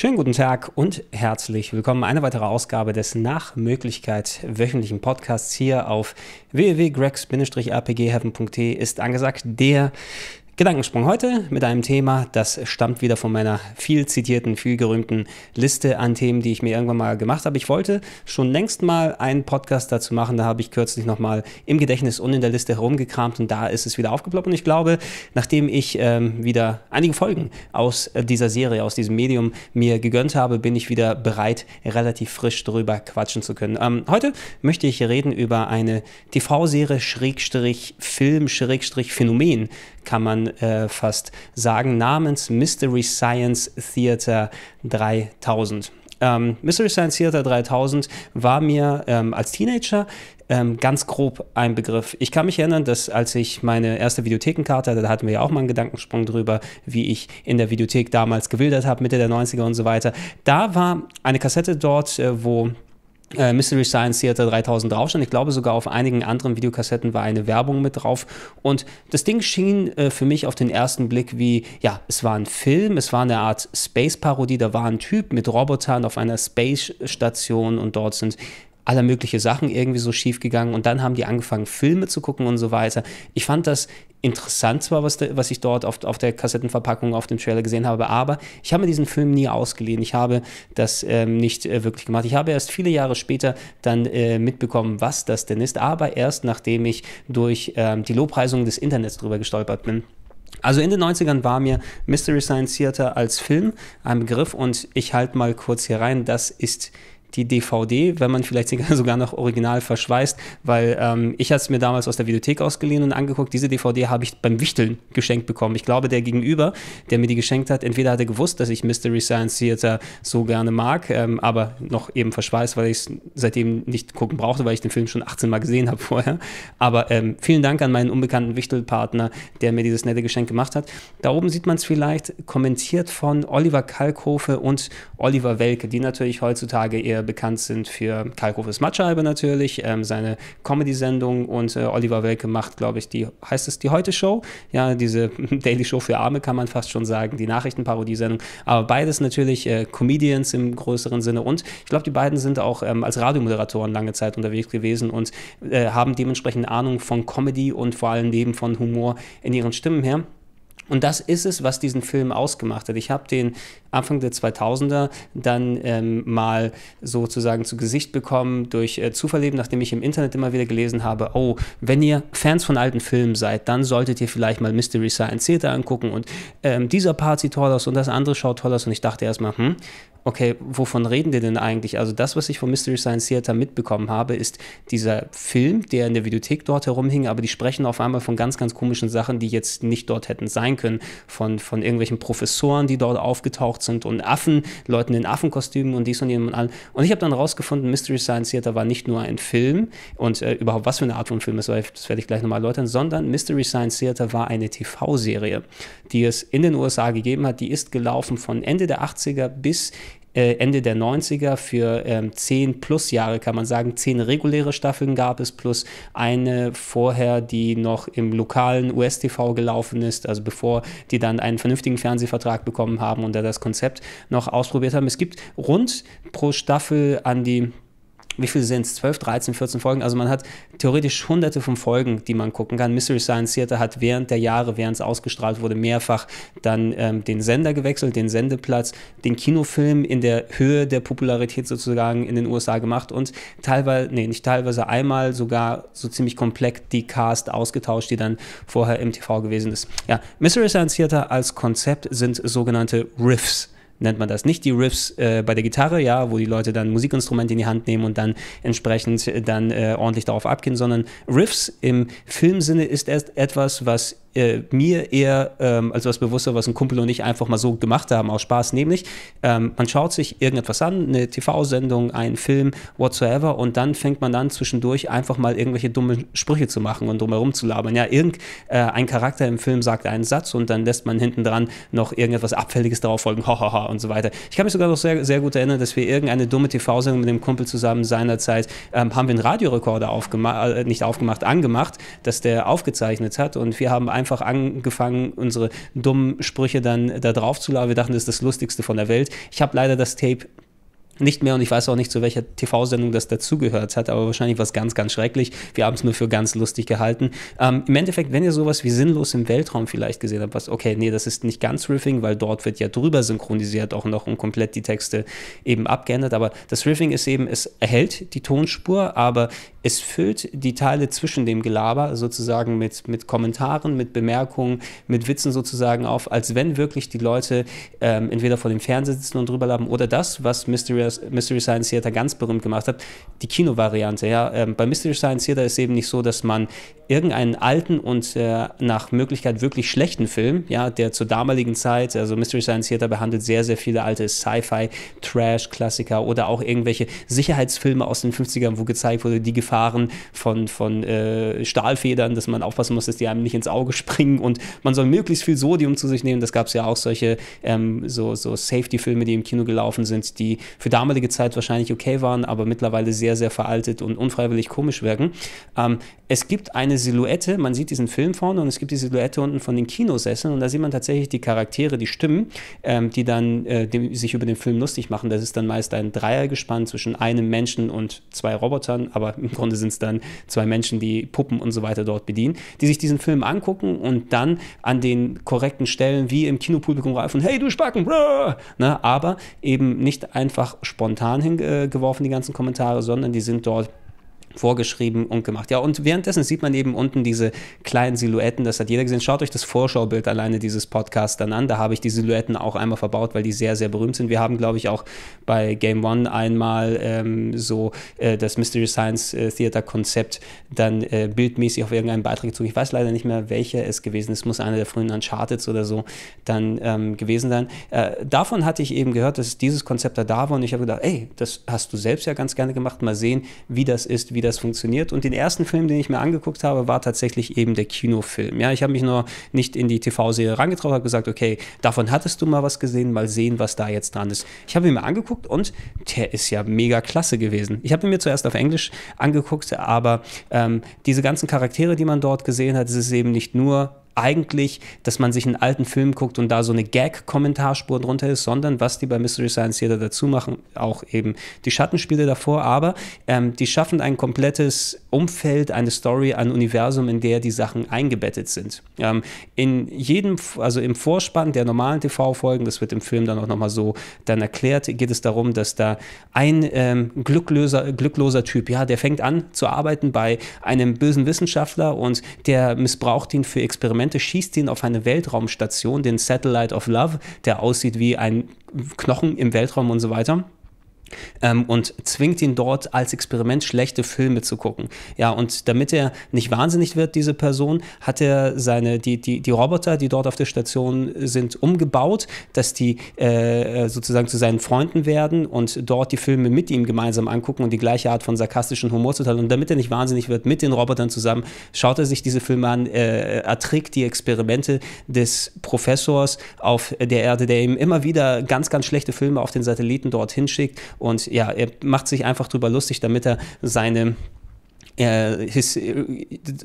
Schönen guten Tag und herzlich willkommen. Eine weitere Ausgabe des nach Möglichkeit wöchentlichen Podcasts hier auf www.gregs-rpgheaven.de ist angesagt. Der Gedankensprung heute mit einem Thema, das stammt wieder von meiner viel zitierten, viel gerühmten Liste an Themen, die ich mir irgendwann mal gemacht habe. Ich wollte schon längst mal einen Podcast dazu machen, da habe ich kürzlich nochmal im Gedächtnis und in der Liste herumgekramt und da ist es wieder aufgeploppt und ich glaube, nachdem ich ähm, wieder einige Folgen aus dieser Serie, aus diesem Medium mir gegönnt habe, bin ich wieder bereit, relativ frisch darüber quatschen zu können. Ähm, heute möchte ich reden über eine TV-Serie Schrägstrich Film Schrägstrich Phänomen, kann man äh, fast sagen, namens Mystery Science Theater 3000. Ähm, Mystery Science Theater 3000 war mir ähm, als Teenager ähm, ganz grob ein Begriff. Ich kann mich erinnern, dass als ich meine erste Videothekenkarte hatte, da hatten wir ja auch mal einen Gedankensprung drüber, wie ich in der Videothek damals gewildert habe, Mitte der 90er und so weiter. Da war eine Kassette dort, äh, wo äh, Mystery Science Theater 3000 draufstand. Ich glaube sogar auf einigen anderen Videokassetten war eine Werbung mit drauf. Und das Ding schien äh, für mich auf den ersten Blick wie, ja, es war ein Film, es war eine Art Space-Parodie. Da war ein Typ mit Robotern auf einer Space-Station und dort sind aller mögliche Sachen irgendwie so schief gegangen und dann haben die angefangen, Filme zu gucken und so weiter. Ich fand das interessant zwar, was, de, was ich dort auf, auf der Kassettenverpackung, auf dem Trailer gesehen habe, aber ich habe mir diesen Film nie ausgeliehen. Ich habe das ähm, nicht äh, wirklich gemacht. Ich habe erst viele Jahre später dann äh, mitbekommen, was das denn ist, aber erst nachdem ich durch ähm, die Lobpreisung des Internets drüber gestolpert bin. Also in den 90ern war mir Mystery Science Theater als Film ein Begriff und ich halte mal kurz hier rein, das ist die DVD, wenn man vielleicht sogar noch original verschweißt, weil ähm, ich hatte es mir damals aus der Videothek ausgeliehen und angeguckt. Diese DVD habe ich beim Wichteln geschenkt bekommen. Ich glaube, der Gegenüber, der mir die geschenkt hat, entweder hat er gewusst, dass ich Mystery Science Theater so gerne mag, ähm, aber noch eben verschweißt, weil ich es seitdem nicht gucken brauchte, weil ich den Film schon 18 Mal gesehen habe vorher. Aber ähm, vielen Dank an meinen unbekannten Wichtelpartner, der mir dieses nette Geschenk gemacht hat. Da oben sieht man es vielleicht kommentiert von Oliver Kalkofe und Oliver Welke, die natürlich heutzutage eher bekannt sind für Kalkhofes Matscheibe natürlich, ähm, seine Comedy-Sendung und äh, Oliver Welke macht, glaube ich, die, heißt es die Heute-Show? Ja, diese Daily Show für Arme kann man fast schon sagen, die Nachrichtenparodie-Sendung. Aber beides natürlich äh, Comedians im größeren Sinne und ich glaube, die beiden sind auch ähm, als Radiomoderatoren lange Zeit unterwegs gewesen und äh, haben dementsprechend Ahnung von Comedy und vor allem eben von Humor in ihren Stimmen her. Und das ist es, was diesen Film ausgemacht hat. Ich habe den Anfang der 2000er dann ähm, mal sozusagen zu Gesicht bekommen durch äh, Zufall nachdem ich im Internet immer wieder gelesen habe, oh, wenn ihr Fans von alten Filmen seid, dann solltet ihr vielleicht mal Mystery Science Theater angucken und ähm, dieser Part sieht toll aus und das andere schaut toll aus und ich dachte erstmal, hm, okay, wovon reden die denn eigentlich? Also das, was ich von Mystery Science Theater mitbekommen habe, ist dieser Film, der in der Videothek dort herumhing, aber die sprechen auf einmal von ganz, ganz komischen Sachen, die jetzt nicht dort hätten sein können, von, von irgendwelchen Professoren, die dort aufgetaucht sind und Affen, Leuten in Affenkostümen und dies und jenem und all. Und ich habe dann rausgefunden, Mystery Science Theater war nicht nur ein Film und äh, überhaupt was für eine Art von Film ist, das werde ich gleich nochmal erläutern, sondern Mystery Science Theater war eine TV-Serie, die es in den USA gegeben hat. Die ist gelaufen von Ende der 80er bis Ende der 90er für ähm, zehn plus Jahre, kann man sagen. Zehn reguläre Staffeln gab es, plus eine vorher, die noch im lokalen US-TV gelaufen ist, also bevor die dann einen vernünftigen Fernsehvertrag bekommen haben und da das Konzept noch ausprobiert haben. Es gibt rund pro Staffel an die wie viele sind es? 12, 13, 14 Folgen. Also man hat theoretisch hunderte von Folgen, die man gucken kann. Mystery Science Theater hat während der Jahre, während es ausgestrahlt wurde, mehrfach dann ähm, den Sender gewechselt, den Sendeplatz, den Kinofilm in der Höhe der Popularität sozusagen in den USA gemacht und teilweise, nee, nicht teilweise, einmal sogar so ziemlich komplett die Cast ausgetauscht, die dann vorher im TV gewesen ist. Ja, Mystery Science Theater als Konzept sind sogenannte Riffs nennt man das. Nicht die Riffs äh, bei der Gitarre, ja, wo die Leute dann Musikinstrumente in die Hand nehmen und dann entsprechend äh, dann äh, ordentlich darauf abgehen, sondern Riffs im Filmsinne ist erst etwas, was äh, mir eher ähm, als was bewusster, was ein Kumpel und ich einfach mal so gemacht haben aus Spaß, nämlich ähm, man schaut sich irgendetwas an, eine TV-Sendung, einen Film, whatsoever und dann fängt man dann zwischendurch einfach mal irgendwelche dumme Sprüche zu machen und drumherum zu labern. Ja, irgendein äh, Charakter im Film sagt einen Satz und dann lässt man hinten dran noch irgendetwas Abfälliges darauf folgen, hahaha und so weiter. Ich kann mich sogar noch sehr, sehr gut erinnern, dass wir irgendeine dumme TV-Sendung mit dem Kumpel zusammen seinerzeit ähm, haben wir einen Radiorekorder aufgemacht, äh, nicht aufgemacht, angemacht, dass der aufgezeichnet hat und wir haben einfach angefangen, unsere dummen Sprüche dann da drauf zu laden. Wir dachten, das ist das Lustigste von der Welt. Ich habe leider das Tape nicht mehr und ich weiß auch nicht, zu welcher TV-Sendung das dazugehört hat, aber wahrscheinlich was ganz, ganz schrecklich. Wir haben es nur für ganz lustig gehalten. Ähm, Im Endeffekt, wenn ihr sowas wie sinnlos im Weltraum vielleicht gesehen habt, was, okay, nee, das ist nicht ganz Riffing, weil dort wird ja drüber synchronisiert auch noch und komplett die Texte eben abgeändert, aber das Riffing ist eben, es erhält die Tonspur, aber es füllt die Teile zwischen dem Gelaber sozusagen mit, mit Kommentaren, mit Bemerkungen, mit Witzen sozusagen auf, als wenn wirklich die Leute ähm, entweder vor dem Fernseher sitzen und drüber laben oder das, was Mystery Mystery Science Theater ganz berühmt gemacht hat, die Kinovariante. Ja? Ähm, bei Mystery Science Theater ist eben nicht so, dass man irgendeinen alten und äh, nach Möglichkeit wirklich schlechten Film, ja, der zur damaligen Zeit, also Mystery Science Theater behandelt sehr, sehr viele alte Sci-Fi, Trash-Klassiker oder auch irgendwelche Sicherheitsfilme aus den 50ern, wo gezeigt wurde, die Gefahren von, von äh, Stahlfedern, dass man aufpassen muss, dass die einem nicht ins Auge springen und man soll möglichst viel Sodium zu sich nehmen. Das gab es ja auch solche ähm, so, so Safety-Filme, die im Kino gelaufen sind, die für damalige Zeit wahrscheinlich okay waren, aber mittlerweile sehr, sehr veraltet und unfreiwillig komisch wirken. Ähm, es gibt eine Silhouette, man sieht diesen Film vorne und es gibt die Silhouette unten von den Kinosesseln und da sieht man tatsächlich die Charaktere, die Stimmen, ähm, die dann äh, die sich über den Film lustig machen. Das ist dann meist ein Dreiergespann zwischen einem Menschen und zwei Robotern, aber im Grunde sind es dann zwei Menschen, die Puppen und so weiter dort bedienen, die sich diesen Film angucken und dann an den korrekten Stellen wie im Kinopublikum rufen, hey du Spacken, ne, aber eben nicht einfach spontan hingeworfen, die ganzen Kommentare, sondern die sind dort vorgeschrieben und gemacht. Ja, und währenddessen sieht man eben unten diese kleinen Silhouetten, das hat jeder gesehen. Schaut euch das Vorschaubild alleine dieses Podcasts dann an. Da habe ich die Silhouetten auch einmal verbaut, weil die sehr, sehr berühmt sind. Wir haben, glaube ich, auch bei Game One einmal ähm, so äh, das Mystery Science äh, Theater Konzept dann äh, bildmäßig auf irgendeinen Beitrag gezogen. Ich weiß leider nicht mehr, welcher es gewesen ist. Muss einer der frühen Uncharted oder so dann ähm, gewesen sein. Äh, davon hatte ich eben gehört, dass dieses Konzept da da war und ich habe gedacht, ey, das hast du selbst ja ganz gerne gemacht. Mal sehen, wie das ist, wie das das funktioniert. Und den ersten Film, den ich mir angeguckt habe, war tatsächlich eben der Kinofilm. Ja, ich habe mich nur nicht in die TV-Serie rangetraut, habe gesagt, okay, davon hattest du mal was gesehen, mal sehen, was da jetzt dran ist. Ich habe ihn mir angeguckt und der ist ja mega klasse gewesen. Ich habe ihn mir zuerst auf Englisch angeguckt, aber ähm, diese ganzen Charaktere, die man dort gesehen hat, es ist eben nicht nur eigentlich, dass man sich einen alten Film guckt und da so eine Gag-Kommentarspur drunter ist, sondern was die bei Mystery Science Theater dazu machen, auch eben die Schattenspiele davor, aber ähm, die schaffen ein komplettes Umfeld, eine Story, ein Universum, in der die Sachen eingebettet sind. Ähm, in jedem, also im Vorspann der normalen TV-Folgen, das wird im Film dann auch nochmal so dann erklärt, geht es darum, dass da ein ähm, glückloser, glückloser Typ, ja, der fängt an zu arbeiten bei einem bösen Wissenschaftler und der missbraucht ihn für Experimente Experimente, schießt ihn auf eine Weltraumstation, den Satellite of Love, der aussieht wie ein Knochen im Weltraum und so weiter ähm, und zwingt ihn dort als Experiment schlechte Filme zu gucken. Ja, und damit er nicht wahnsinnig wird, diese Person, hat er seine, die, die, die Roboter, die dort auf der Station sind, umgebaut, dass die äh, sozusagen zu seinen Freunden werden und dort die Filme mit ihm gemeinsam angucken und die gleiche Art von sarkastischen Humor zu teilen. Und damit er nicht wahnsinnig wird, mit den Robotern zusammen, schaut er sich diese Filme an, äh, erträgt die Experimente des Professors auf der Erde, der ihm immer wieder ganz, ganz schlechte Filme auf den Satelliten dorthin schickt und ja, er macht sich einfach drüber lustig, damit er seine Uh, his,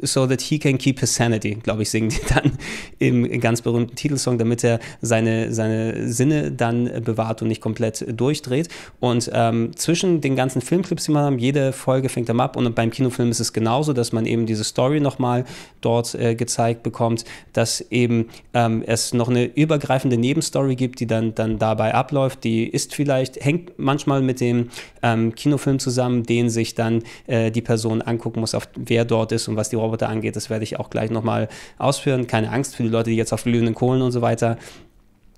so that he can keep his sanity, glaube ich, singen die dann im ganz berühmten Titelsong, damit er seine, seine Sinne dann bewahrt und nicht komplett durchdreht. Und ähm, zwischen den ganzen Filmclips, die man haben, jede Folge fängt er ab und beim Kinofilm ist es genauso, dass man eben diese Story nochmal dort äh, gezeigt bekommt, dass eben ähm, es noch eine übergreifende Nebenstory gibt, die dann, dann dabei abläuft. Die ist vielleicht, hängt manchmal mit dem ähm, Kinofilm zusammen, den sich dann äh, die Person anguckt gucken muss, auf wer dort ist und was die Roboter angeht. Das werde ich auch gleich nochmal ausführen. Keine Angst für die Leute, die jetzt auf glühenden Kohlen und so weiter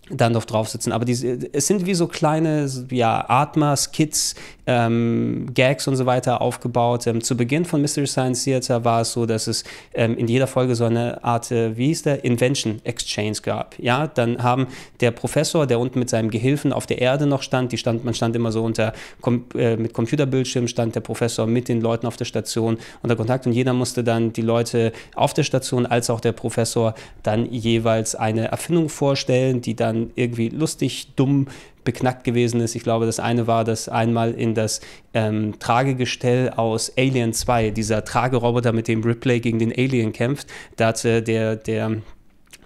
dann noch drauf sitzen. Aber die, es sind wie so kleine ja, Atma-Skits, ähm, Gags und so weiter aufgebaut. Ähm, zu Beginn von Mystery Science Theater war es so, dass es ähm, in jeder Folge so eine Art, äh, wie hieß der, Invention Exchange gab. Ja, dann haben der Professor, der unten mit seinem Gehilfen auf der Erde noch stand, die stand man stand immer so unter kom äh, mit Computerbildschirm stand der Professor mit den Leuten auf der Station unter Kontakt und jeder musste dann die Leute auf der Station als auch der Professor dann jeweils eine Erfindung vorstellen, die dann irgendwie lustig, dumm beknackt gewesen ist. Ich glaube, das eine war, dass einmal in das ähm, Tragegestell aus Alien 2, dieser Trageroboter, mit dem Ripley gegen den Alien kämpft, da hat äh, der, der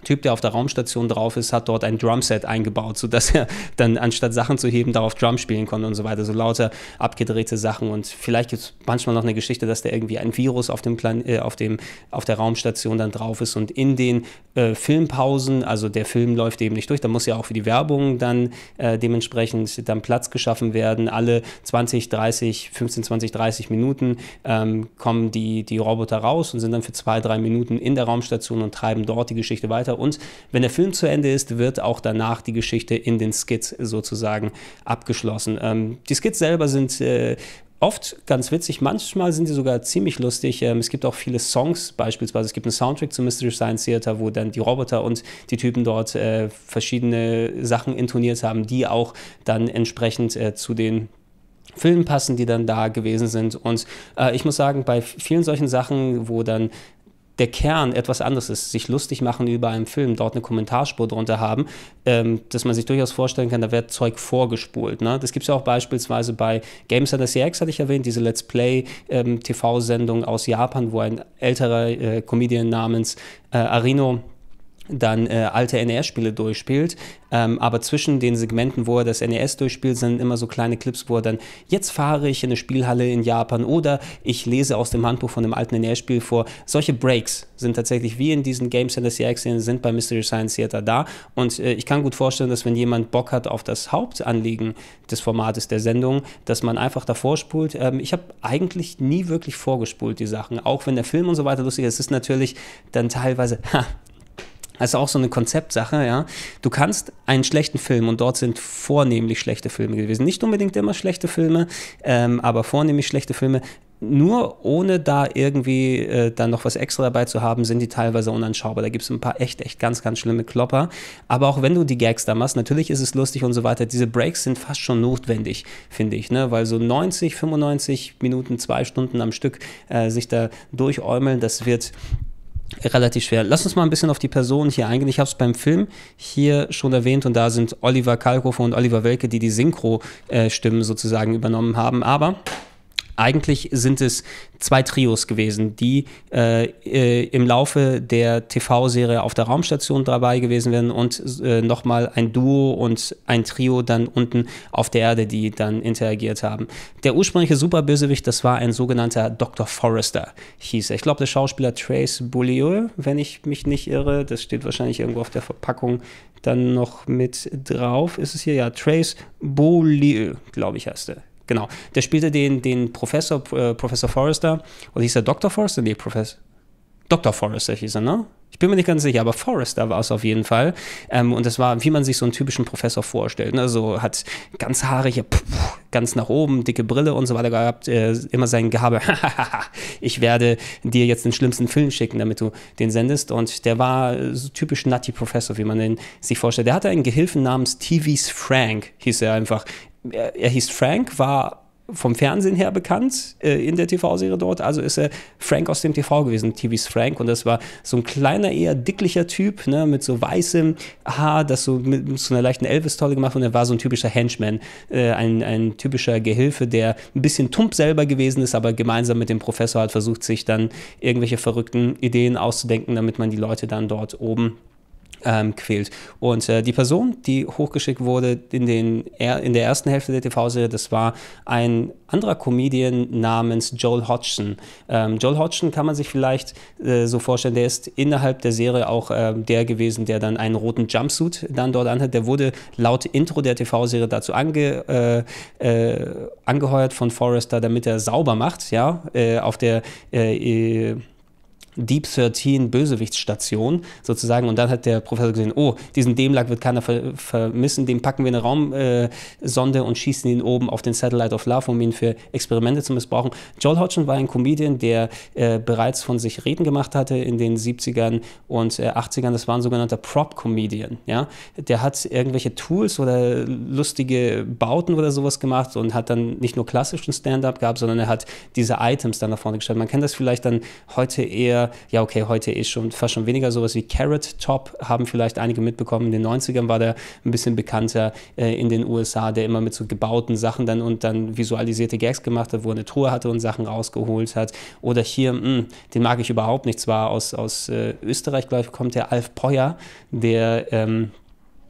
Typ, der auf der Raumstation drauf ist, hat dort ein Drumset eingebaut, sodass er dann anstatt Sachen zu heben, darauf Drum spielen konnte und so weiter. So lauter abgedrehte Sachen. Und vielleicht gibt es manchmal noch eine Geschichte, dass da irgendwie ein Virus auf dem, Plan äh, auf dem auf der Raumstation dann drauf ist. Und in den äh, Filmpausen, also der Film läuft eben nicht durch, da muss ja auch für die Werbung dann äh, dementsprechend dann Platz geschaffen werden. Alle 20, 30, 15, 20, 30 Minuten ähm, kommen die, die Roboter raus und sind dann für zwei, drei Minuten in der Raumstation und treiben dort die Geschichte weiter weiter. Und wenn der Film zu Ende ist, wird auch danach die Geschichte in den Skits sozusagen abgeschlossen. Ähm, die Skits selber sind äh, oft ganz witzig, manchmal sind sie sogar ziemlich lustig. Ähm, es gibt auch viele Songs, beispielsweise es gibt einen Soundtrack zu Mystery Science Theater, wo dann die Roboter und die Typen dort äh, verschiedene Sachen intoniert haben, die auch dann entsprechend äh, zu den Filmen passen, die dann da gewesen sind. Und äh, ich muss sagen, bei vielen solchen Sachen, wo dann der Kern etwas anderes ist, sich lustig machen über einen Film, dort eine Kommentarspur drunter haben, ähm, dass man sich durchaus vorstellen kann, da wird Zeug vorgespult. Ne? Das gibt es ja auch beispielsweise bei Games Center CX, hatte ich erwähnt, diese Let's Play-TV-Sendung ähm, aus Japan, wo ein älterer äh, Comedian namens äh, Arino dann äh, alte NES-Spiele durchspielt. Ähm, aber zwischen den Segmenten, wo er das NES durchspielt, sind immer so kleine Clips, wo er dann, jetzt fahre ich in eine Spielhalle in Japan oder ich lese aus dem Handbuch von dem alten NES-Spiel vor. Solche Breaks sind tatsächlich wie in diesen Game Center CX, sind bei Mystery Science Theater da. Und äh, ich kann gut vorstellen, dass wenn jemand Bock hat auf das Hauptanliegen des Formates der Sendung, dass man einfach davor spult. Ähm, ich habe eigentlich nie wirklich vorgespult, die Sachen. Auch wenn der Film und so weiter lustig ist, ist natürlich dann teilweise, ha, ist auch so eine Konzeptsache, ja. Du kannst einen schlechten Film, und dort sind vornehmlich schlechte Filme gewesen. Nicht unbedingt immer schlechte Filme, ähm, aber vornehmlich schlechte Filme. Nur ohne da irgendwie äh, dann noch was extra dabei zu haben, sind die teilweise unanschaubar. Da gibt es ein paar echt, echt ganz, ganz schlimme Klopper. Aber auch wenn du die Gags da machst, natürlich ist es lustig und so weiter. Diese Breaks sind fast schon notwendig, finde ich. Ne? Weil so 90, 95 Minuten, zwei Stunden am Stück äh, sich da durchäumeln, das wird relativ schwer. Lass uns mal ein bisschen auf die Person hier eingehen. Ich habe es beim Film hier schon erwähnt und da sind Oliver Kalkofer und Oliver Welke, die die Synchro-Stimmen sozusagen übernommen haben. Aber eigentlich sind es zwei Trios gewesen, die äh, äh, im Laufe der TV-Serie auf der Raumstation dabei gewesen wären und äh, nochmal ein Duo und ein Trio dann unten auf der Erde, die dann interagiert haben. Der ursprüngliche Superbösewicht, das war ein sogenannter Dr. Forrester, hieß er. Ich glaube, der Schauspieler Trace Beaulieu, wenn ich mich nicht irre, das steht wahrscheinlich irgendwo auf der Verpackung dann noch mit drauf. Ist es hier? Ja, Trace Beaulieu, glaube ich, heißt er. Genau. Der spielte den, den Professor, äh, Professor Forrester. Oder hieß er Dr. Forrester? Nee, Professor. Dr. Forrester hieß er, ne? Ich bin mir nicht ganz sicher, aber Forrester war es auf jeden Fall. Ähm, und das war, wie man sich so einen typischen Professor vorstellt. Ne? So hat ganz haarige, ganz nach oben, dicke Brille und so weiter gehabt. Äh, immer sein Gehabe, ich werde dir jetzt den schlimmsten Film schicken, damit du den sendest. Und der war so typisch Nutty Professor, wie man den sich vorstellt. Der hatte einen Gehilfen namens TV's Frank, hieß er einfach er, er hieß Frank, war vom Fernsehen her bekannt äh, in der TV-Serie dort. Also ist er Frank aus dem TV gewesen, TVs Frank. Und das war so ein kleiner, eher dicklicher Typ, ne, mit so weißem Haar, das so mit, so einer leichten Elvis-Tolle gemacht. Und er war so ein typischer Henchman, äh, ein, ein typischer Gehilfe, der ein bisschen tump selber gewesen ist, aber gemeinsam mit dem Professor hat versucht, sich dann irgendwelche verrückten Ideen auszudenken, damit man die Leute dann dort oben ähm, quält. Und äh, die Person, die hochgeschickt wurde in, den, in der ersten Hälfte der TV-Serie, das war ein anderer Comedian namens Joel Hodgson. Ähm, Joel Hodgson kann man sich vielleicht äh, so vorstellen, der ist innerhalb der Serie auch äh, der gewesen, der dann einen roten Jumpsuit dann dort anhat. Der wurde laut Intro der TV-Serie dazu ange, äh, äh, angeheuert von Forrester, damit er sauber macht, ja, äh, auf der Deep 13 Bösewichtsstation sozusagen. Und dann hat der Professor gesehen, oh, diesen Demlag wird keiner ver vermissen, dem packen wir eine Raumsonde äh, und schießen ihn oben auf den Satellite of Love, um ihn für Experimente zu missbrauchen. Joel Hodgson war ein Comedian, der äh, bereits von sich reden gemacht hatte in den 70ern und äh, 80ern. Das war ein sogenannter Prop-Comedian. Ja? Der hat irgendwelche Tools oder lustige Bauten oder sowas gemacht und hat dann nicht nur klassischen Stand-up gehabt, sondern er hat diese Items dann nach vorne gestellt. Man kennt das vielleicht dann heute eher eher, ja okay, heute ist schon fast schon weniger sowas wie Carrot Top, haben vielleicht einige mitbekommen. In den 90ern war der ein bisschen bekannter äh, in den USA, der immer mit so gebauten Sachen dann und dann visualisierte Gags gemacht hat, wo er eine Truhe hatte und Sachen rausgeholt hat. Oder hier, mh, hm, den mag ich überhaupt nicht. Zwar aus, aus äh, Österreich, glaube ich, kommt der Alf Peuer, der ähm,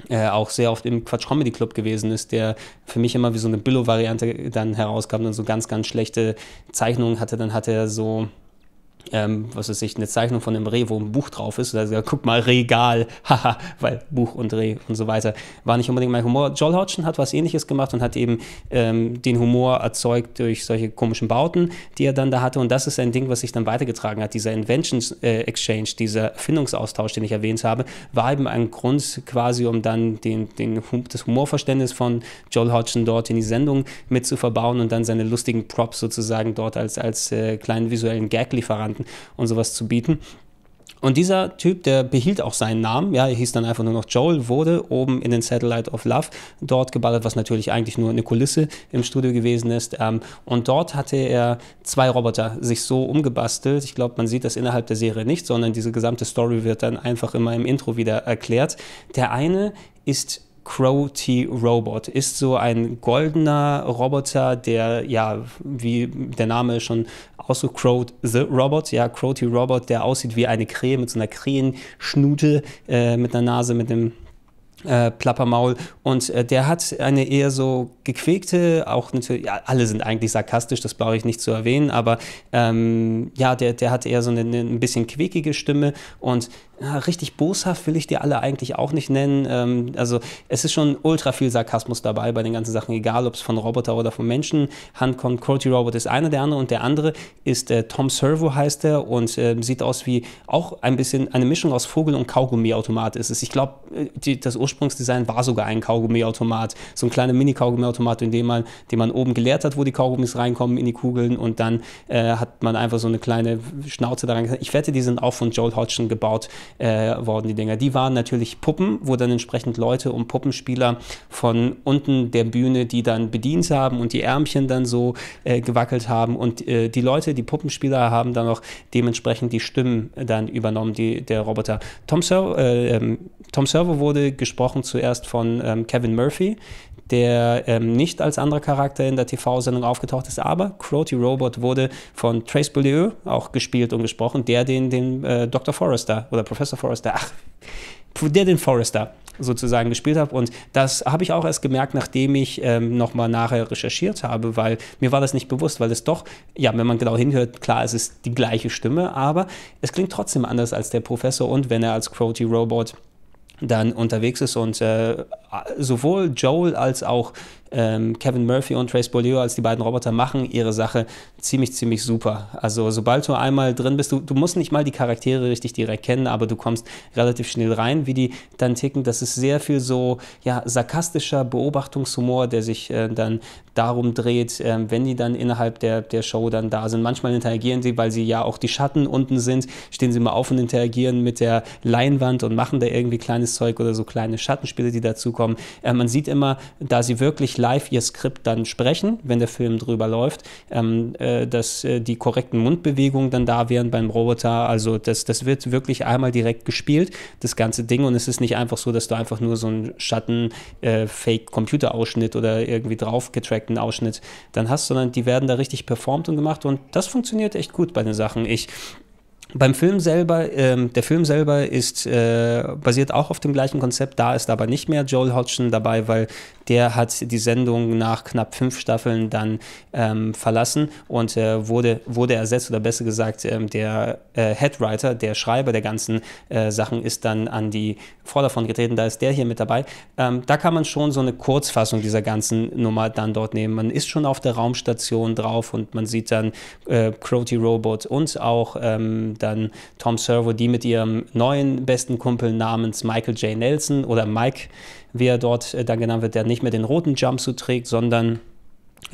äh, auch sehr oft im Quatsch Comedy Club gewesen ist, der für mich immer wie so eine Billo-Variante dann herauskam und so ganz, ganz schlechte Zeichnungen hatte. Dann hatte er so ähm, was weiß ich, eine Zeichnung von einem Reh, wo ein Buch drauf ist. Also, guck mal, Regal, haha, weil Buch und Reh und so weiter war nicht unbedingt mein Humor. Joel Hodgson hat was ähnliches gemacht und hat eben ähm, den Humor erzeugt durch solche komischen Bauten, die er dann da hatte. Und das ist ein Ding, was sich dann weitergetragen hat. Dieser Inventions äh, Exchange, dieser Erfindungsaustausch, den ich erwähnt habe, war eben ein Grund quasi, um dann den, den, das Humorverständnis von Joel Hodgson dort in die Sendung mit zu verbauen und dann seine lustigen Props sozusagen dort als, als äh, kleinen visuellen Gag-Lieferanten Varianten und sowas zu bieten. Und dieser Typ, der behielt auch seinen Namen, ja, er hieß dann einfach nur noch Joel, wurde oben in den Satellite of Love dort geballert, was natürlich eigentlich nur eine Kulisse im Studio gewesen ist. Ähm, und dort hatte er zwei Roboter sich so umgebastelt. Ich glaube, man sieht das innerhalb der Serie nicht, sondern diese gesamte Story wird dann einfach immer im Intro wieder erklärt. Der eine ist Crow T Robot ist so ein goldener Roboter, der ja, wie der Name schon aussieht, Crow the Robot, ja, Crow T Robot, der aussieht wie eine Krähe mit so einer Krähenschnute, äh, mit einer Nase, mit einem äh, Plappermaul. Und äh, der hat eine eher so gequäkte, auch natürlich, ja, alle sind eigentlich sarkastisch, das brauche ich nicht zu erwähnen, aber ähm, ja, der, der hat eher so eine, eine ein bisschen quäkige Stimme. Und ja, richtig boshaft will ich die alle eigentlich auch nicht nennen. Ähm, also es ist schon ultra viel Sarkasmus dabei bei den ganzen Sachen, egal ob es von Roboter oder von Menschen Hand kommt. Crotty Robot ist einer der andere und der andere ist äh, Tom Servo heißt er und äh, sieht aus wie auch ein bisschen eine Mischung aus Vogel und Kaugummiautomat ist es. Ich glaube, äh, das Ursprungsdesign war sogar ein Kaugummiautomat, so ein kleiner Mini-Kaugummiautomat, in dem man, den man oben geleert hat, wo die Kaugummis reinkommen in die Kugeln und dann äh, hat man einfach so eine kleine Schnauze daran. Ich wette, die sind auch von Joel Hodgson gebaut äh, worden, die Dinger. Die waren natürlich Puppen, wo dann entsprechend Leute und Puppenspieler von unten der Bühne, die dann bedient haben und die Ärmchen dann so äh, gewackelt haben. Und äh, die Leute, die Puppenspieler, haben dann auch dementsprechend die Stimmen dann übernommen, die, der Roboter. Tom, Ser äh, ähm, Tom Servo wurde gesprochen zuerst von ähm, Kevin Murphy, der ähm, nicht als anderer Charakter in der TV-Sendung aufgetaucht ist, aber Crotty Robot wurde von Trace Beaulieu auch gespielt und gesprochen, der den, den äh, Dr. Forrester oder Professor Forrester, ach, der den Forrester sozusagen gespielt hat. Und das habe ich auch erst gemerkt, nachdem ich ähm, nochmal nachher recherchiert habe, weil mir war das nicht bewusst, weil es doch, ja, wenn man genau hinhört, klar, es ist die gleiche Stimme, aber es klingt trotzdem anders als der Professor und wenn er als Crotty Robot dann unterwegs ist und äh, sowohl Joel als auch ähm, Kevin Murphy und Trace Beaulieu als die beiden Roboter machen ihre Sache ziemlich, ziemlich super. Also sobald du einmal drin bist, du, du musst nicht mal die Charaktere richtig direkt kennen, aber du kommst relativ schnell rein, wie die dann ticken. Das ist sehr viel so ja, sarkastischer Beobachtungshumor, der sich äh, dann darum dreht, äh, wenn die dann innerhalb der, der Show dann da sind. Manchmal interagieren sie, weil sie ja auch die Schatten unten sind, stehen sie mal auf und interagieren mit der Leinwand und machen da irgendwie kleines Zeug oder so kleine Schattenspiele, die dazukommen. Äh, man sieht immer, da sie wirklich live ihr Skript dann sprechen, wenn der Film drüber läuft, ähm, äh, dass äh, die korrekten Mundbewegungen dann da wären beim Roboter. Also das, das wird wirklich einmal direkt gespielt, das ganze Ding. Und es ist nicht einfach so, dass du einfach nur so einen Schatten-Fake-Computerausschnitt äh, oder irgendwie drauf getrackten Ausschnitt dann hast, sondern die werden da richtig performt und gemacht. Und das funktioniert echt gut bei den Sachen. Ich beim Film selber, ähm, der Film selber ist äh, basiert auch auf dem gleichen Konzept. Da ist aber nicht mehr Joel Hodgson dabei, weil der hat die Sendung nach knapp fünf Staffeln dann ähm, verlassen und äh, wurde, wurde ersetzt oder besser gesagt, ähm, der äh, Headwriter, der Schreiber der ganzen äh, Sachen ist dann an die Vorderfront getreten. Da ist der hier mit dabei. Ähm, da kann man schon so eine Kurzfassung dieser ganzen Nummer dann dort nehmen. Man ist schon auf der Raumstation drauf und man sieht dann äh, Crotty Robot und auch ähm, dann Tom Servo, die mit ihrem neuen besten Kumpel namens Michael J. Nelson oder Mike, wie er dort äh, dann genannt wird, der nicht mehr den roten Jumpsuit trägt, sondern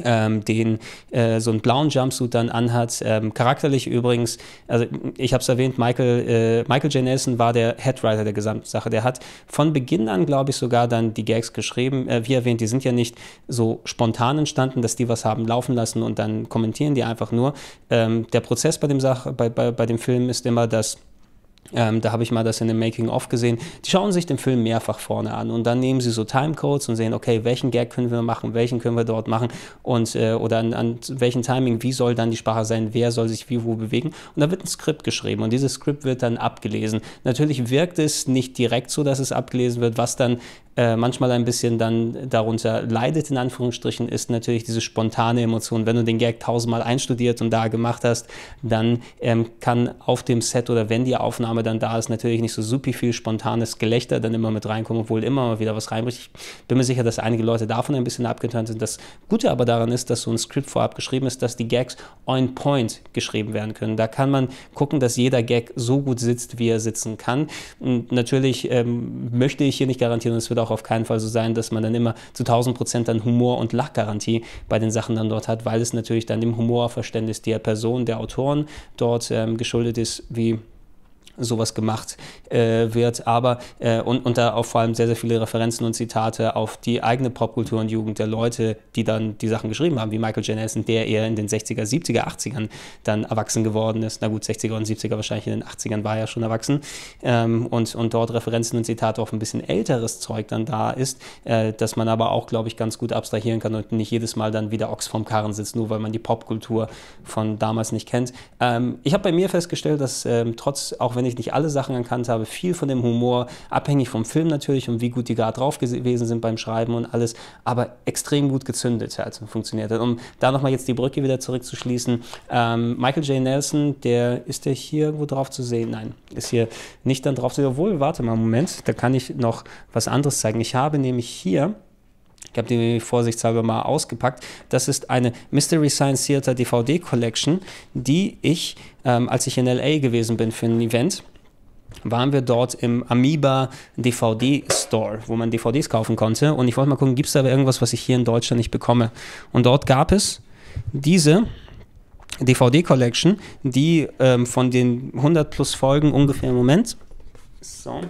ähm, den äh, so einen blauen Jumpsuit dann anhat. Ähm, charakterlich übrigens, also ich habe es erwähnt, Michael, äh, Michael J. Nelson war der Headwriter der gesamten Sache. Der hat von Beginn an, glaube ich, sogar dann die Gags geschrieben. Äh, wie erwähnt, die sind ja nicht so spontan entstanden, dass die was haben laufen lassen und dann kommentieren die einfach nur. Ähm, der Prozess bei dem, Sache, bei, bei, bei dem Film ist immer, dass ähm, da habe ich mal das in dem Making-of gesehen. Die schauen sich den Film mehrfach vorne an und dann nehmen sie so Timecodes und sehen, okay, welchen Gag können wir machen, welchen können wir dort machen und äh, oder an, an welchem Timing, wie soll dann die Sprache sein, wer soll sich wie wo bewegen. Und da wird ein Skript geschrieben und dieses Skript wird dann abgelesen. Natürlich wirkt es nicht direkt so, dass es abgelesen wird, was dann äh, manchmal ein bisschen dann darunter leidet, in Anführungsstrichen, ist natürlich diese spontane Emotion. Wenn du den Gag tausendmal einstudiert und da gemacht hast, dann ähm, kann auf dem Set oder wenn die Aufnahme dann da ist, natürlich nicht so super viel spontanes Gelächter dann immer mit reinkommen, obwohl immer mal wieder was reinbricht. Ich bin mir sicher, dass einige Leute davon ein bisschen abgetan sind. Das Gute aber daran ist, dass so ein Skript vorab geschrieben ist, dass die Gags on point geschrieben werden können. Da kann man gucken, dass jeder Gag so gut sitzt, wie er sitzen kann. Und natürlich ähm, möchte ich hier nicht garantieren, es wird auch auch auf keinen Fall so sein, dass man dann immer zu 1000 Prozent dann Humor- und Lachgarantie bei den Sachen dann dort hat, weil es natürlich dann dem Humorverständnis der Person, der Autoren dort ähm, geschuldet ist, wie sowas gemacht äh, wird, aber äh, und, und da auch vor allem sehr, sehr viele Referenzen und Zitate auf die eigene Popkultur und Jugend der Leute, die dann die Sachen geschrieben haben, wie Michael J. Nelson, der eher in den 60er, 70er, 80ern dann erwachsen geworden ist. Na gut, 60er und 70er wahrscheinlich in den 80ern war er schon erwachsen ähm, und, und dort Referenzen und Zitate auf ein bisschen älteres Zeug dann da ist, äh, dass man aber auch, glaube ich, ganz gut abstrahieren kann und nicht jedes Mal dann wieder Ochs vom Karren sitzt, nur weil man die Popkultur von damals nicht kennt. Ähm, ich habe bei mir festgestellt, dass ähm, trotz, auch wenn ich nicht alle Sachen erkannt habe, viel von dem Humor, abhängig vom Film natürlich und wie gut die gerade drauf gewesen sind beim Schreiben und alles, aber extrem gut gezündet hat und funktioniert hat. Um da nochmal jetzt die Brücke wieder zurückzuschließen, ähm, Michael J. Nelson, der ist der hier irgendwo drauf zu sehen? Nein, ist hier nicht dann drauf zu sehen. Obwohl, warte mal einen Moment, da kann ich noch was anderes zeigen. Ich habe nämlich hier ich habe die vorsichtshalber mal ausgepackt. Das ist eine Mystery Science Theater DVD Collection, die ich, ähm, als ich in LA gewesen bin für ein Event, waren wir dort im Amoeba DVD Store, wo man DVDs kaufen konnte. Und ich wollte mal gucken, gibt es da irgendwas, was ich hier in Deutschland nicht bekomme? Und dort gab es diese DVD Collection, die ähm, von den 100 plus Folgen ungefähr, Moment, so,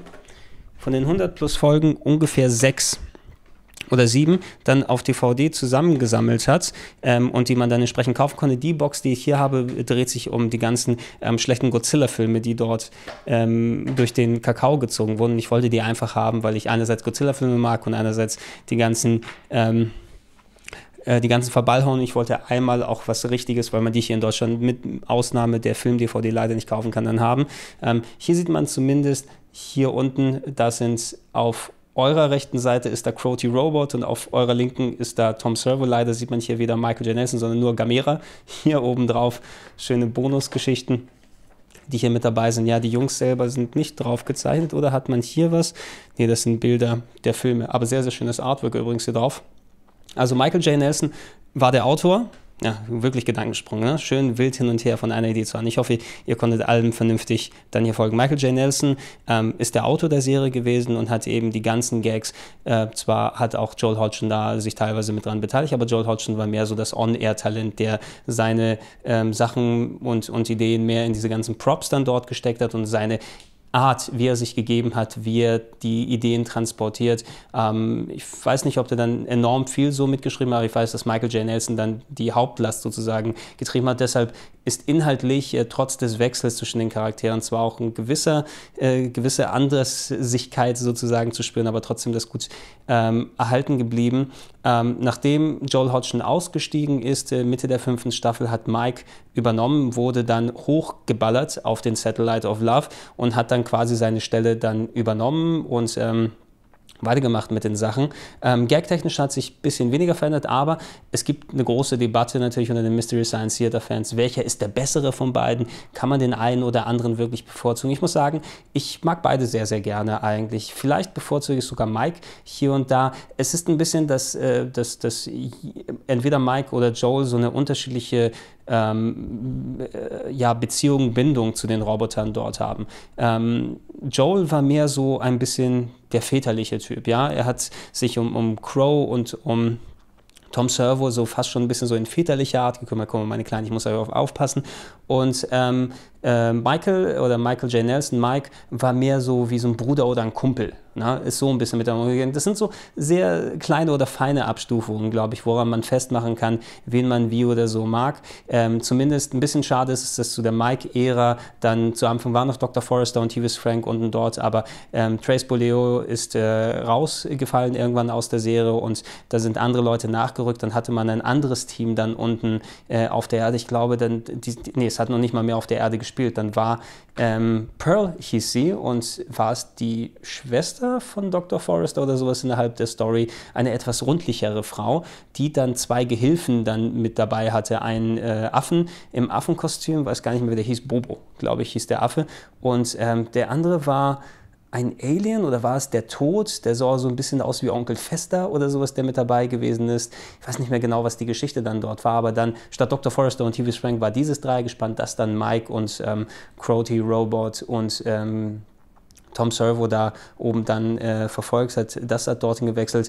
von den 100 plus Folgen ungefähr sechs oder sieben dann auf DVD zusammengesammelt hat ähm, und die man dann entsprechend kaufen konnte. Die Box, die ich hier habe, dreht sich um die ganzen ähm, schlechten Godzilla-Filme, die dort ähm, durch den Kakao gezogen wurden. Ich wollte die einfach haben, weil ich einerseits Godzilla-Filme mag und einerseits die ganzen ähm, äh, die ganzen Verballhorn. Ich wollte einmal auch was Richtiges, weil man die hier in Deutschland mit Ausnahme der Film-DVD leider nicht kaufen kann, dann haben. Ähm, hier sieht man zumindest hier unten, da sind auf eurer rechten Seite ist da Crowty Robot und auf eurer linken ist da Tom Servo. Leider sieht man hier weder Michael J. Nelson, sondern nur Gamera. Hier oben drauf schöne Bonusgeschichten, die hier mit dabei sind. Ja, die Jungs selber sind nicht drauf gezeichnet oder hat man hier was? Ne, das sind Bilder der Filme. Aber sehr, sehr schönes Artwork übrigens hier drauf. Also Michael J. Nelson war der Autor ja, wirklich Gedankensprung, ne? schön wild hin und her von einer Idee zu anderen. Ich hoffe, ihr konntet allem vernünftig dann hier folgen. Michael J. Nelson ähm, ist der Autor der Serie gewesen und hat eben die ganzen Gags, äh, zwar hat auch Joel Hodgson da sich teilweise mit dran beteiligt, aber Joel Hodgson war mehr so das On-Air-Talent, der seine ähm, Sachen und, und Ideen mehr in diese ganzen Props dann dort gesteckt hat und seine Art, wie er sich gegeben hat, wie er die Ideen transportiert. Ähm, ich weiß nicht, ob er dann enorm viel so mitgeschrieben hat, aber ich weiß, dass Michael J. Nelson dann die Hauptlast sozusagen getrieben hat. Deshalb ist inhaltlich äh, trotz des Wechsels zwischen den Charakteren zwar auch eine gewisser, äh, gewisse Andersigkeit sozusagen zu spüren, aber trotzdem das gut ähm, erhalten geblieben. Ähm, nachdem Joel Hodgson ausgestiegen ist, äh, Mitte der fünften Staffel, hat Mike übernommen, wurde dann hochgeballert auf den Satellite of Love und hat dann quasi seine Stelle dann übernommen und ähm, weitergemacht mit den Sachen. Ähm, Gag-technisch hat sich ein bisschen weniger verändert, aber es gibt eine große Debatte natürlich unter den Mystery Science Theater Fans. Welcher ist der bessere von beiden? Kann man den einen oder anderen wirklich bevorzugen? Ich muss sagen, ich mag beide sehr, sehr gerne eigentlich. Vielleicht bevorzuge ich sogar Mike hier und da. Es ist ein bisschen, dass, äh, dass, dass entweder Mike oder Joel so eine unterschiedliche ähm, äh, ja, Beziehung, Bindung zu den Robotern dort haben. Ähm, Joel war mehr so ein bisschen der väterliche Typ, ja. Er hat sich um, um Crow und um Tom Servo so fast schon ein bisschen so in väterlicher Art gekümmert, komm, meine Kleine, ich muss darauf aufpassen. Und ähm, äh, Michael oder Michael J. Nelson, Mike, war mehr so wie so ein Bruder oder ein Kumpel. Na, ist so ein bisschen mit der umgegangen. Das sind so sehr kleine oder feine Abstufungen, glaube ich, woran man festmachen kann, wen man wie oder so mag. Ähm, zumindest ein bisschen schade ist es, dass zu der Mike-Ära dann zu Anfang war noch Dr. Forrester und T.V. Frank unten dort, aber ähm, Trace Boleo ist äh, rausgefallen irgendwann aus der Serie und da sind andere Leute nachgerückt. Dann hatte man ein anderes Team dann unten äh, auf der Erde. Ich glaube, dann, die, nee, es hat noch nicht mal mehr auf der Erde gespielt. Dann war ähm, Pearl hieß sie und war es die Schwester von Dr. Forrester oder sowas innerhalb der Story, eine etwas rundlichere Frau, die dann zwei Gehilfen dann mit dabei hatte. Einen äh, Affen im Affenkostüm, weiß gar nicht mehr, wie der hieß, Bobo, glaube ich, hieß der Affe. Und ähm, der andere war ein Alien oder war es der Tod? Der sah so ein bisschen aus wie Onkel Fester oder sowas, der mit dabei gewesen ist. Ich weiß nicht mehr genau, was die Geschichte dann dort war, aber dann statt Dr. Forrester und TV Frank war dieses Drei gespannt, dass dann Mike und ähm, Crotty Robot und ähm, Tom Servo da oben dann äh, verfolgt hat. Das hat dorthin gewechselt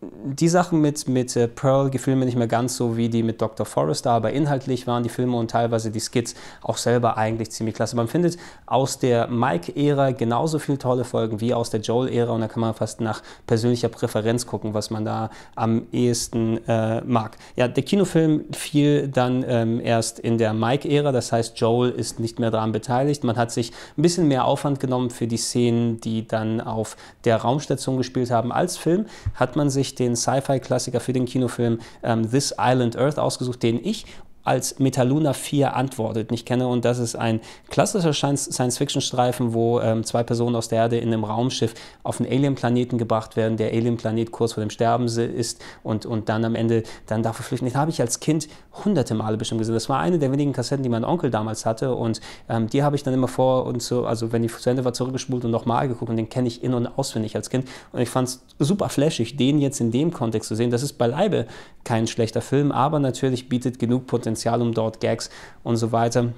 die Sachen mit, mit äh, Pearl gefielen mir nicht mehr ganz so wie die mit Dr. Forrester, aber inhaltlich waren die Filme und teilweise die Skits auch selber eigentlich ziemlich klasse. Man findet aus der Mike-Ära genauso viele tolle Folgen wie aus der Joel-Ära und da kann man fast nach persönlicher Präferenz gucken, was man da am ehesten äh, mag. Ja, der Kinofilm fiel dann ähm, erst in der Mike-Ära, das heißt, Joel ist nicht mehr daran beteiligt. Man hat sich ein bisschen mehr Aufwand genommen für die Szenen, die dann auf der Raumstation gespielt haben. Als Film hat man sich den Sci-Fi-Klassiker für den Kinofilm ähm, This Island Earth ausgesucht, den ich als Metaluna 4 antwortet nicht kenne. Und das ist ein klassischer Science-Fiction-Streifen, wo ähm, zwei Personen aus der Erde in einem Raumschiff auf einen Alien-Planeten gebracht werden, der Alien-Planet kurz vor dem Sterben ist und, und dann am Ende dann dafür flüchten. Den habe ich als Kind hunderte Male bestimmt gesehen. Das war eine der wenigen Kassetten, die mein Onkel damals hatte. Und ähm, die habe ich dann immer vor und so, also wenn die zu Ende war, zurückgespult und nochmal geguckt. Und den kenne ich in- und auswendig als Kind. Und ich fand es super flashig, den jetzt in dem Kontext zu sehen. Das ist beileibe kein schlechter Film, aber natürlich bietet genug Potenzial, um dort Gags und so weiter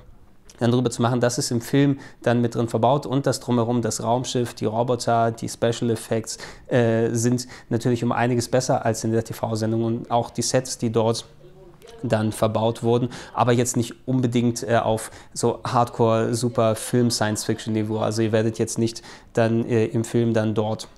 dann darüber zu machen, das ist im Film dann mit drin verbaut und das drumherum, das Raumschiff, die Roboter, die Special Effects äh, sind natürlich um einiges besser als in der TV-Sendung und auch die Sets, die dort dann verbaut wurden, aber jetzt nicht unbedingt äh, auf so Hardcore super Film Science Fiction Niveau. Also ihr werdet jetzt nicht dann äh, im Film dann dort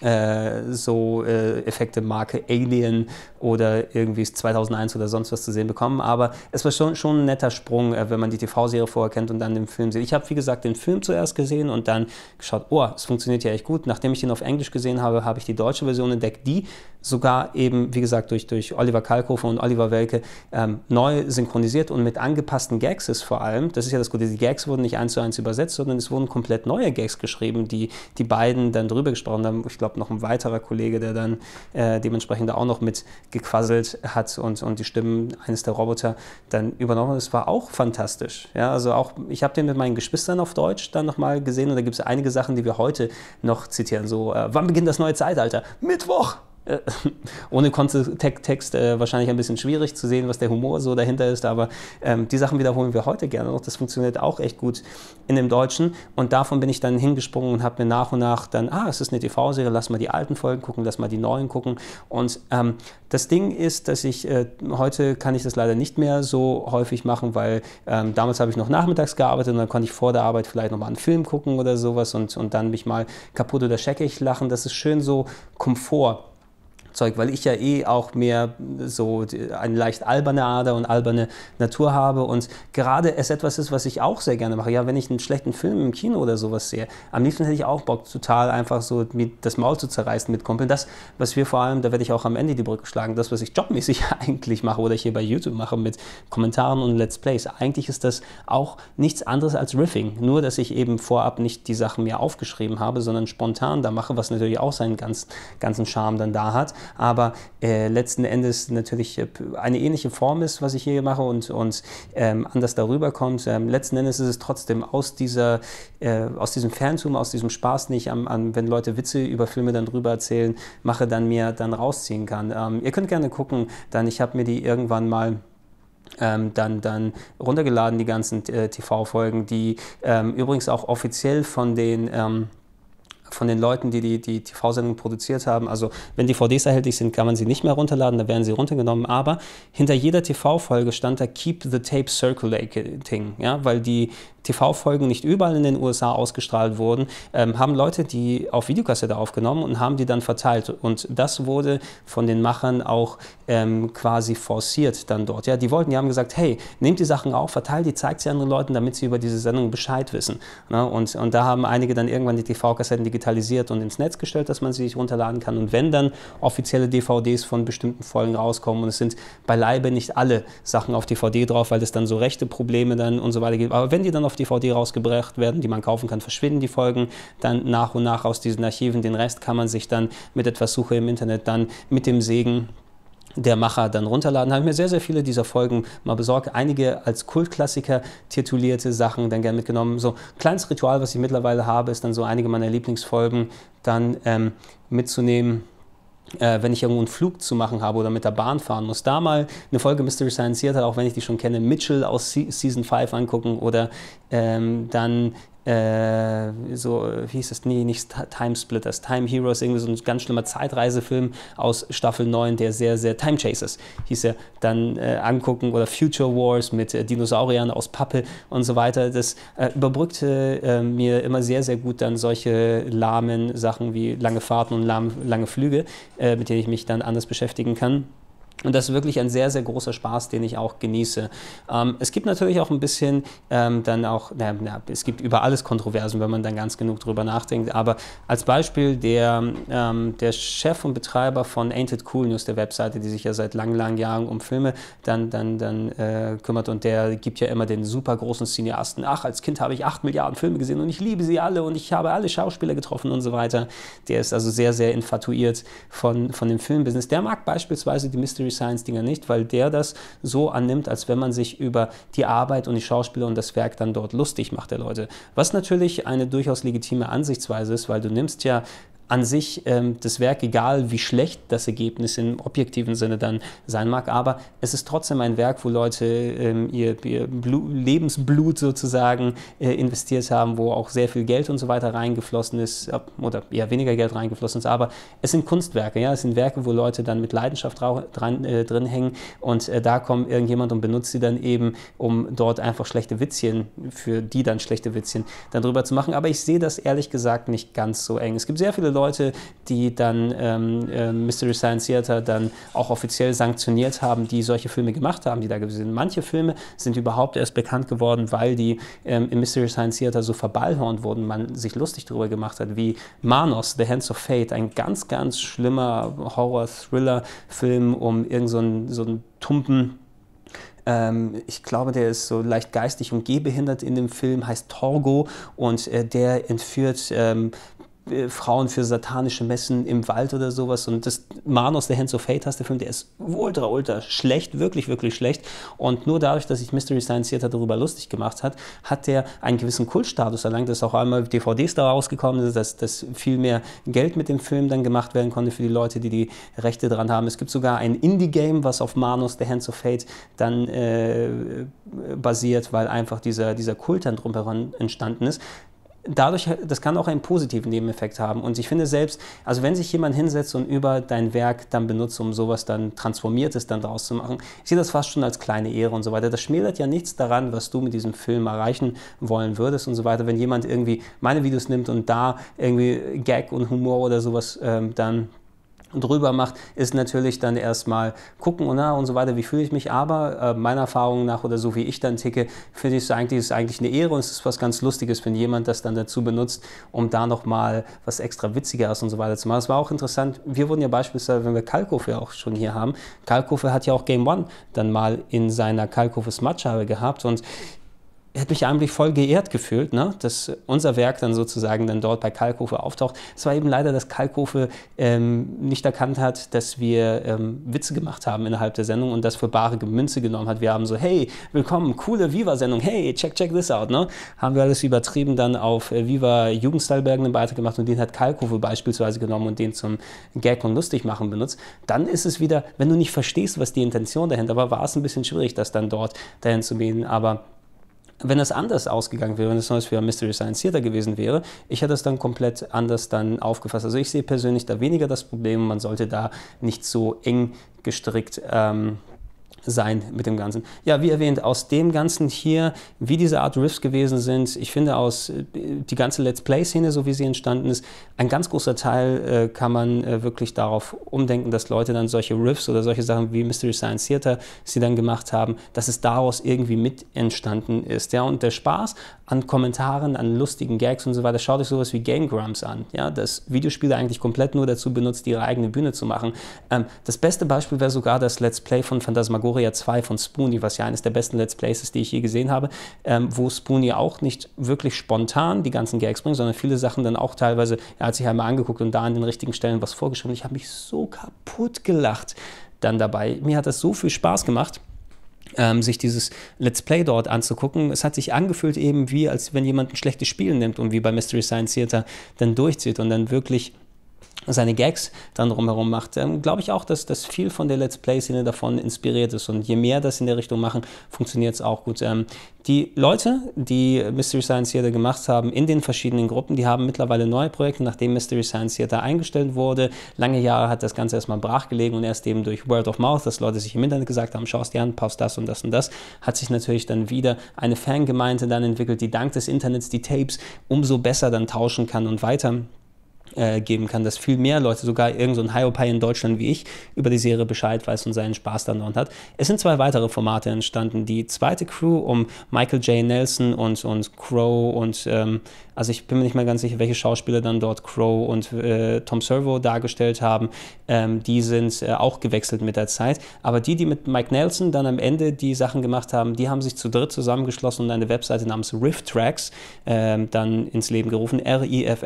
äh, so äh, Effekte Marke Alien oder irgendwie 2001 oder sonst was zu sehen bekommen. Aber es war schon, schon ein netter Sprung, äh, wenn man die TV-Serie vorher kennt und dann den Film sieht. Ich habe, wie gesagt, den Film zuerst gesehen und dann geschaut, oh, es funktioniert ja echt gut. Nachdem ich den auf Englisch gesehen habe, habe ich die deutsche Version entdeckt, die sogar eben, wie gesagt, durch, durch Oliver Kalkofer und Oliver Welke ähm, neu synchronisiert und mit angepassten Gags ist vor allem. Das ist ja das Gute, die Gags wurden nicht eins zu eins übersetzt, sondern es wurden komplett neue Gags geschrieben, die die beiden dann drüber gesprochen haben. Ich glaube, noch ein weiterer Kollege, der dann äh, dementsprechend auch noch mit gequasselt hat und, und die Stimmen eines der Roboter dann übernommen. Das war auch fantastisch. Ja, also auch, ich habe den mit meinen Geschwistern auf Deutsch dann nochmal gesehen und da gibt es einige Sachen, die wir heute noch zitieren. So, äh, wann beginnt das neue Zeitalter? Mittwoch! Äh, ohne Kontext äh, wahrscheinlich ein bisschen schwierig zu sehen, was der Humor so dahinter ist, aber ähm, die Sachen wiederholen wir heute gerne noch. Das funktioniert auch echt gut in dem Deutschen und davon bin ich dann hingesprungen und habe mir nach und nach dann, ah, es ist eine TV-Serie, lass mal die alten Folgen gucken, lass mal die neuen gucken und ähm, das Ding ist, dass ich, äh, heute kann ich das leider nicht mehr so häufig machen, weil ähm, damals habe ich noch nachmittags gearbeitet und dann konnte ich vor der Arbeit vielleicht nochmal einen Film gucken oder sowas und, und dann mich mal kaputt oder scheckig lachen. Das ist schön so Komfort Zeug, weil ich ja eh auch mehr so eine leicht alberne Ader und alberne Natur habe und gerade es etwas ist, was ich auch sehr gerne mache. Ja, wenn ich einen schlechten Film im Kino oder sowas sehe, am liebsten hätte ich auch Bock, total einfach so das Maul zu zerreißen mit Kumpeln. Das, was wir vor allem, da werde ich auch am Ende die Brücke schlagen, das, was ich jobmäßig eigentlich mache oder ich hier bei YouTube mache mit Kommentaren und Let's Plays. Eigentlich ist das auch nichts anderes als Riffing. Nur, dass ich eben vorab nicht die Sachen mir aufgeschrieben habe, sondern spontan da mache, was natürlich auch seinen ganz, ganzen Charme dann da hat aber äh, letzten Endes natürlich äh, eine ähnliche Form ist, was ich hier mache und, und ähm, anders darüber kommt. Ähm, letzten Endes ist es trotzdem aus, dieser, äh, aus diesem Fantum, aus diesem Spaß, den ich am, an, wenn Leute Witze über Filme dann drüber erzählen, mache, dann mir dann rausziehen kann. Ähm, ihr könnt gerne gucken, dann ich habe mir die irgendwann mal ähm, dann, dann runtergeladen, die ganzen äh, TV-Folgen, die ähm, übrigens auch offiziell von den ähm, von den Leuten, die die, die TV-Sendung produziert haben. Also wenn DVDs erhältlich sind, kann man sie nicht mehr runterladen, da werden sie runtergenommen. Aber hinter jeder TV-Folge stand da Keep the Tape Circulating, ja, weil die TV-Folgen nicht überall in den USA ausgestrahlt wurden, ähm, haben Leute die auf Videokassette aufgenommen und haben die dann verteilt. Und das wurde von den Machern auch ähm, quasi forciert dann dort. Ja, die wollten, die haben gesagt, hey, nehmt die Sachen auf, verteilt die, zeigt sie anderen Leuten, damit sie über diese Sendung Bescheid wissen. Ne? Und, und da haben einige dann irgendwann die TV-Kassetten digitalisiert und ins Netz gestellt, dass man sie sich runterladen kann. Und wenn dann offizielle DVDs von bestimmten Folgen rauskommen und es sind beileibe nicht alle Sachen auf DVD drauf, weil es dann so rechte Probleme dann und so weiter gibt. Aber wenn die dann auf DVD rausgebracht werden, die man kaufen kann, verschwinden die Folgen dann nach und nach aus diesen Archiven. Den Rest kann man sich dann mit etwas Suche im Internet dann mit dem Segen der Macher dann runterladen. Habe ich mir sehr, sehr viele dieser Folgen mal besorgt. Einige als Kultklassiker titulierte Sachen dann gerne mitgenommen. So ein kleines Ritual, was ich mittlerweile habe, ist dann so einige meiner Lieblingsfolgen dann ähm, mitzunehmen. Äh, wenn ich irgendwo einen Flug zu machen habe oder mit der Bahn fahren muss, da mal eine Folge Mystery Science Theater, auch wenn ich die schon kenne, Mitchell aus Season 5 angucken oder ähm, dann äh, so, wie hieß das? Nee, nicht Time Splitters, Time Heroes, irgendwie so ein ganz schlimmer Zeitreisefilm aus Staffel 9, der sehr, sehr Time Chasers hieß er, dann äh, angucken oder Future Wars mit äh, Dinosauriern aus Pappe und so weiter. Das äh, überbrückte äh, mir immer sehr, sehr gut dann solche lahmen Sachen wie lange Fahrten und lahm, lange Flüge, äh, mit denen ich mich dann anders beschäftigen kann. Und das ist wirklich ein sehr, sehr großer Spaß, den ich auch genieße. Ähm, es gibt natürlich auch ein bisschen ähm, dann auch, na, na, es gibt über alles Kontroversen, wenn man dann ganz genug drüber nachdenkt. Aber als Beispiel der, ähm, der Chef und Betreiber von Ain't It Cool News, der Webseite, die sich ja seit langen, langen Jahren um Filme dann, dann, dann äh, kümmert und der gibt ja immer den super großen Cineasten, ach, als Kind habe ich acht Milliarden Filme gesehen und ich liebe sie alle und ich habe alle Schauspieler getroffen und so weiter. Der ist also sehr, sehr infatuiert von, von dem Filmbusiness. Der mag beispielsweise die Mystery Science-Dinger nicht, weil der das so annimmt, als wenn man sich über die Arbeit und die Schauspieler und das Werk dann dort lustig macht, der Leute. Was natürlich eine durchaus legitime Ansichtsweise ist, weil du nimmst ja an sich ähm, das Werk, egal wie schlecht das Ergebnis im objektiven Sinne dann sein mag, aber es ist trotzdem ein Werk, wo Leute ähm, ihr, ihr Lebensblut sozusagen äh, investiert haben, wo auch sehr viel Geld und so weiter reingeflossen ist, oder eher weniger Geld reingeflossen ist, aber es sind Kunstwerke, ja, es sind Werke, wo Leute dann mit Leidenschaft dran, äh, drin hängen und äh, da kommt irgendjemand und benutzt sie dann eben, um dort einfach schlechte Witzchen, für die dann schlechte Witzchen dann drüber zu machen, aber ich sehe das ehrlich gesagt nicht ganz so eng. Es gibt sehr viele Leute, die dann ähm, äh, Mystery Science Theater dann auch offiziell sanktioniert haben, die solche Filme gemacht haben, die da gewesen sind. Manche Filme sind überhaupt erst bekannt geworden, weil die ähm, im Mystery Science Theater so verballhornt wurden, man sich lustig darüber gemacht hat, wie Manos, The Hands of Fate, ein ganz, ganz schlimmer Horror-Thriller-Film um irgendeinen so so einen tumpen ähm, ich glaube, der ist so leicht geistig und gehbehindert in dem Film, heißt Torgo und äh, der entführt ähm, äh, Frauen für satanische Messen im Wald oder sowas. Und das Manos, der Hands of Fate, hast der Film, der ist ultra, ultra schlecht, wirklich, wirklich schlecht. Und nur dadurch, dass sich Mystery Science Theater darüber lustig gemacht hat, hat der einen gewissen Kultstatus erlangt, dass auch einmal DVDs da rausgekommen sind, dass, dass viel mehr Geld mit dem Film dann gemacht werden konnte für die Leute, die die Rechte dran haben. Es gibt sogar ein Indie-Game, was auf Manos, der Hands of Fate, dann äh, basiert, weil einfach dieser, dieser Kult dann drumherum entstanden ist dadurch, das kann auch einen positiven Nebeneffekt haben. Und ich finde selbst, also wenn sich jemand hinsetzt und über dein Werk dann benutzt, um sowas dann Transformiertes dann draus zu machen, ich sehe das fast schon als kleine Ehre und so weiter. Das schmälert ja nichts daran, was du mit diesem Film erreichen wollen würdest und so weiter. Wenn jemand irgendwie meine Videos nimmt und da irgendwie Gag und Humor oder sowas ähm, dann drüber macht, ist natürlich dann erstmal gucken und, na, und so weiter, wie fühle ich mich. Aber äh, meiner Erfahrung nach oder so wie ich dann ticke, finde ich es eigentlich, ist eigentlich eine Ehre und es ist was ganz Lustiges, wenn jemand das dann dazu benutzt, um da nochmal was extra Witzigeres und so weiter zu machen. Es war auch interessant, wir wurden ja beispielsweise, wenn wir Kalkofe auch schon hier haben, Kalkofe hat ja auch Game One dann mal in seiner Kalkofe Smart gehabt und hätte mich eigentlich voll geehrt gefühlt, ne? dass unser Werk dann sozusagen dann dort bei Kalkofe auftaucht. Es war eben leider, dass Kalkofe ähm, nicht erkannt hat, dass wir ähm, Witze gemacht haben innerhalb der Sendung und das für bare Münze genommen hat. Wir haben so, hey, willkommen, coole Viva-Sendung, hey, check, check this out. Ne? Haben wir alles übertrieben dann auf äh, Viva Jugendstylbergen einen Beitrag gemacht und den hat Kalkofe beispielsweise genommen und den zum Gag und lustig machen benutzt. Dann ist es wieder, wenn du nicht verstehst, was die Intention dahinter war, war es ein bisschen schwierig, das dann dort dahin zu gehen. Aber wenn das anders ausgegangen wäre, wenn es neues für Mystery Science Theater gewesen wäre, ich hätte es dann komplett anders dann aufgefasst. Also ich sehe persönlich da weniger das Problem, man sollte da nicht so eng gestrickt ähm, sein mit dem Ganzen. Ja, wie erwähnt, aus dem Ganzen hier, wie diese Art Riffs gewesen sind, ich finde aus äh, die ganze Let's Play-Szene, so wie sie entstanden ist, ein ganz großer Teil äh, kann man äh, wirklich darauf umdenken, dass Leute dann solche Riffs oder solche Sachen wie Mystery Science Theater sie dann gemacht haben, dass es daraus irgendwie mit entstanden ist. Ja, und der Spaß an Kommentaren, an lustigen Gags und so weiter, schaut euch sowas wie Game Grumps an. Ja, das Videospiele eigentlich komplett nur dazu benutzt, ihre eigene Bühne zu machen. Ähm, das beste Beispiel wäre sogar das Let's Play von Phantasmagoria Gloria 2 von Spoonie, was ja eines der besten Let's Plays ist, die ich je gesehen habe, ähm, wo Spoonie auch nicht wirklich spontan die ganzen Gags bringt, sondern viele Sachen dann auch teilweise, er hat sich einmal angeguckt und da an den richtigen Stellen was vorgeschrieben. Ich habe mich so kaputt gelacht dann dabei. Mir hat das so viel Spaß gemacht. Ähm, sich dieses Let's Play dort anzugucken. Es hat sich angefühlt eben wie, als wenn jemand ein schlechtes Spiel nimmt und wie bei Mystery Science Theater dann durchzieht und dann wirklich seine Gags dann drumherum macht, ähm, glaube ich auch, dass, dass viel von der Let's Play-Szene davon inspiriert ist. Und je mehr das in der Richtung machen, funktioniert es auch gut. Ähm, die Leute, die Mystery Science Theater gemacht haben in den verschiedenen Gruppen, die haben mittlerweile neue Projekte, nachdem Mystery Science Theater eingestellt wurde. Lange Jahre hat das Ganze erstmal brachgelegen und erst eben durch Word of Mouth, dass Leute sich im Internet gesagt haben, schau es dir an, paust das und das und das, hat sich natürlich dann wieder eine Fangemeinde dann entwickelt, die dank des Internets die Tapes umso besser dann tauschen kann und weiter äh, geben kann, dass viel mehr Leute, sogar irgend so ein Hiopai in Deutschland wie ich, über die Serie Bescheid weiß und seinen Spaß dann dort hat. Es sind zwei weitere Formate entstanden. Die zweite Crew um Michael J. Nelson und, und Crow und ähm, also ich bin mir nicht mehr ganz sicher, welche Schauspieler dann dort Crow und äh, Tom Servo dargestellt haben. Ähm, die sind äh, auch gewechselt mit der Zeit. Aber die, die mit Mike Nelson dann am Ende die Sachen gemacht haben, die haben sich zu dritt zusammengeschlossen und eine Webseite namens Riff Tracks ähm, dann ins Leben gerufen. R-I-F-F-T-R-A-X.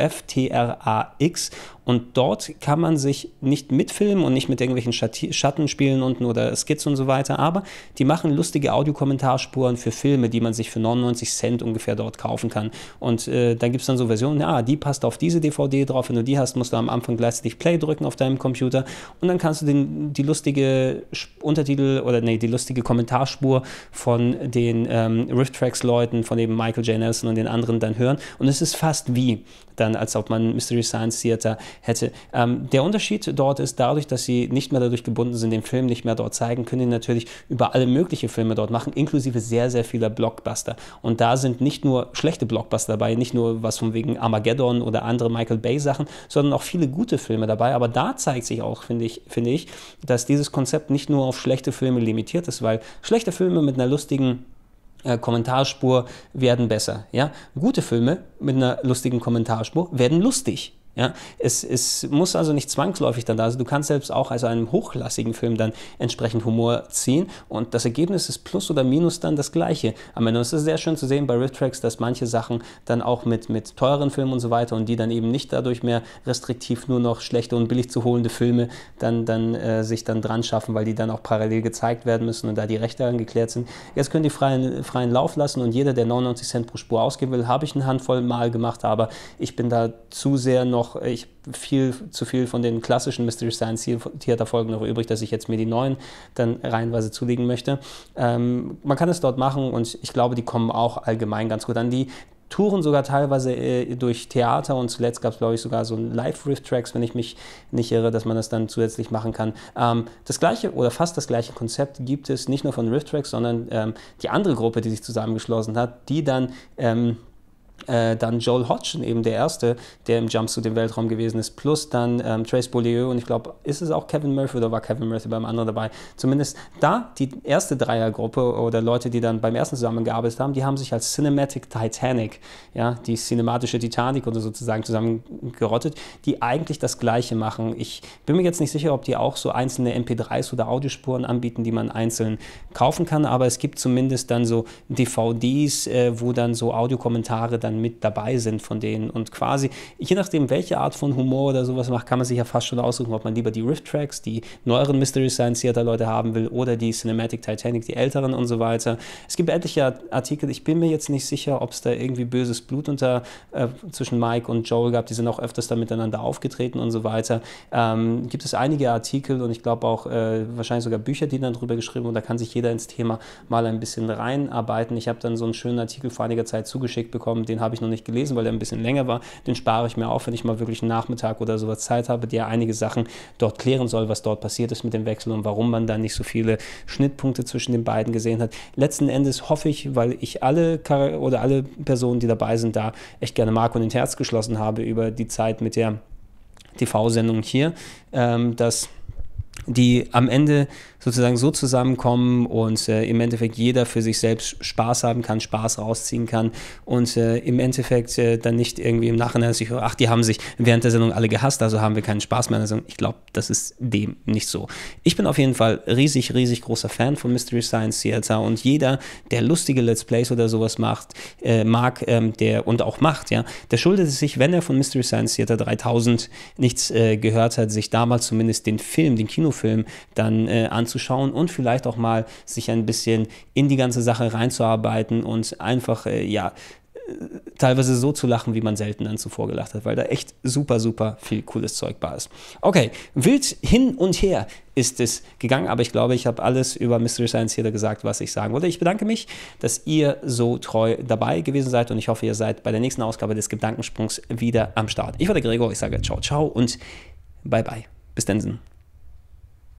Und dort kann man sich nicht mitfilmen und nicht mit irgendwelchen Schattenspielen unten oder Skizzen und so weiter, aber die machen lustige Audiokommentarspuren für Filme, die man sich für 99 Cent ungefähr dort kaufen kann. Und äh, da gibt es dann so Versionen, ja, die passt auf diese DVD drauf, wenn du die hast, musst du am Anfang gleichzeitig Play drücken auf deinem Computer und dann kannst du den, die lustige Untertitel oder nee, die lustige Kommentarspur von den ähm, Riff Tracks Leuten, von eben Michael J. Nelson und den anderen dann hören und es ist fast wie dann, als ob man Mystery Science Theater hätte. Ähm, der Unterschied dort ist dadurch, dass sie nicht mehr dadurch gebunden sind, den Film nicht mehr dort zeigen, können sie natürlich über alle möglichen Filme dort machen, inklusive sehr, sehr vieler Blockbuster. Und da sind nicht nur schlechte Blockbuster dabei, nicht nur was von wegen Armageddon oder andere Michael Bay Sachen, sondern auch viele gute Filme dabei. Aber da zeigt sich auch, finde ich, finde ich, dass dieses Konzept nicht nur auf schlechte Filme limitiert ist, weil schlechte Filme mit einer lustigen äh, Kommentarspur werden besser. Ja? Gute Filme mit einer lustigen Kommentarspur werden lustig. Ja, es, es muss also nicht zwangsläufig dann da sein. Also du kannst selbst auch als einem hochklassigen Film dann entsprechend Humor ziehen und das Ergebnis ist plus oder minus dann das gleiche. Am Ende ist es sehr schön zu sehen bei Riff Tracks, dass manche Sachen dann auch mit, mit teuren Filmen und so weiter und die dann eben nicht dadurch mehr restriktiv nur noch schlechte und billig zu holende Filme dann, dann äh, sich dann dran schaffen, weil die dann auch parallel gezeigt werden müssen und da die Rechte angeklärt sind. Jetzt können die freien, freien Lauf lassen und jeder, der 99 Cent pro Spur ausgeben will, habe ich eine Handvoll Mal gemacht, aber ich bin da zu sehr noch noch ich, viel zu viel von den klassischen Mystery Science Theater Folgen noch übrig, dass ich jetzt mir die neuen dann reihenweise zulegen möchte. Ähm, man kann es dort machen und ich glaube, die kommen auch allgemein ganz gut an. Die touren sogar teilweise äh, durch Theater und zuletzt gab es, glaube ich, sogar so Live-Riff-Tracks, wenn ich mich nicht irre, dass man das dann zusätzlich machen kann. Ähm, das gleiche oder fast das gleiche Konzept gibt es nicht nur von Riff-Tracks, sondern ähm, die andere Gruppe, die sich zusammengeschlossen hat, die dann ähm, äh, dann Joel Hodgson, eben der Erste, der im Jumpsuit im Weltraum gewesen ist, plus dann ähm, Trace Beaulieu und ich glaube, ist es auch Kevin Murphy oder war Kevin Murphy beim anderen dabei? Zumindest da, die erste Dreiergruppe oder Leute, die dann beim ersten zusammengearbeitet haben, die haben sich als Cinematic Titanic, ja, die cinematische Titanic oder sozusagen zusammengerottet, die eigentlich das Gleiche machen. Ich bin mir jetzt nicht sicher, ob die auch so einzelne MP3s oder Audiospuren anbieten, die man einzeln kaufen kann, aber es gibt zumindest dann so DVDs, äh, wo dann so Audiokommentare dann dann mit dabei sind von denen und quasi, je nachdem, welche Art von Humor oder sowas macht, kann man sich ja fast schon aussuchen, ob man lieber die Riff-Tracks, die neueren Mystery Science Theater Leute haben will oder die Cinematic Titanic, die älteren und so weiter. Es gibt etliche Artikel, ich bin mir jetzt nicht sicher, ob es da irgendwie böses Blut unter äh, zwischen Mike und Joel gab, die sind auch öfters da miteinander aufgetreten und so weiter. Ähm, gibt es einige Artikel und ich glaube auch äh, wahrscheinlich sogar Bücher, die dann drüber geschrieben und da kann sich jeder ins Thema mal ein bisschen reinarbeiten. Ich habe dann so einen schönen Artikel vor einiger Zeit zugeschickt bekommen, den habe ich noch nicht gelesen, weil der ein bisschen länger war. Den spare ich mir auf, wenn ich mal wirklich einen Nachmittag oder sowas Zeit habe, der einige Sachen dort klären soll, was dort passiert ist mit dem Wechsel und warum man da nicht so viele Schnittpunkte zwischen den beiden gesehen hat. Letzten Endes hoffe ich, weil ich alle Char oder alle Personen, die dabei sind, da echt gerne mag und ins Herz geschlossen habe über die Zeit mit der TV-Sendung hier, ähm, dass die am Ende sozusagen so zusammenkommen und äh, im Endeffekt jeder für sich selbst Spaß haben kann, Spaß rausziehen kann und äh, im Endeffekt äh, dann nicht irgendwie im Nachhinein sich, ach, die haben sich während der Sendung alle gehasst, also haben wir keinen Spaß mehr. Also ich glaube, das ist dem nicht so. Ich bin auf jeden Fall riesig, riesig großer Fan von Mystery Science Theater und jeder, der lustige Let's Plays oder sowas macht, äh, mag, ähm, der und auch macht, ja, der schuldet es sich, wenn er von Mystery Science Theater 3000 nichts äh, gehört hat, sich damals zumindest den Film, den Kinofilm dann äh, anzuschauen anzuschauen und vielleicht auch mal sich ein bisschen in die ganze Sache reinzuarbeiten und einfach, äh, ja, teilweise so zu lachen, wie man selten dann zuvor gelacht hat, weil da echt super, super viel cooles Zeug bei ist. Okay, wild hin und her ist es gegangen, aber ich glaube, ich habe alles über Mystery Science Theater gesagt, was ich sagen wollte. Ich bedanke mich, dass ihr so treu dabei gewesen seid und ich hoffe, ihr seid bei der nächsten Ausgabe des Gedankensprungs wieder am Start. Ich war der Gregor, ich sage ciao, ciao und bye bye. Bis dann.